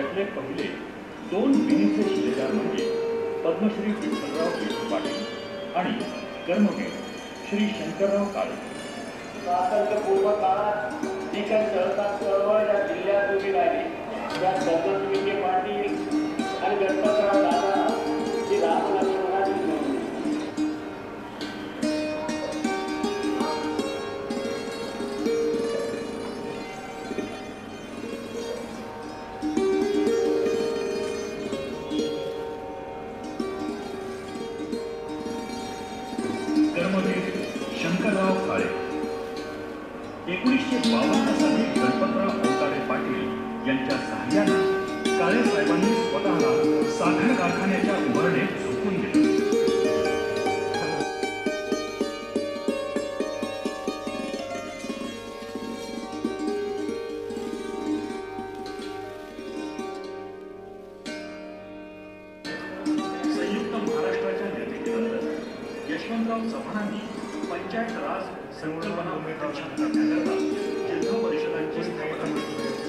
त्यातले पहिले दोन विनीचे शिलेदार म्हणजे पद्मश्री विठ्ठलराव विठू पाटील आणि कर्मवीर श्री शंकरराव काळे. स्वातंत्र्यपूर्व काळात जी काही सहकार चळवळ या जिल्ह्यात उभी राहिली त्या गणपतराव पाटील यांच्या सहाय्यानं काळे स्वतःला साखर कारखान्याच्या उभारणीत दिलं. संयुक्त महाराष्ट्राच्या निर्मितीनंतर यशवंतराव चव्हाणांनी पंचायत राज संकल्पना प्रदर्शन जिल्हा परिषदांची स्थापना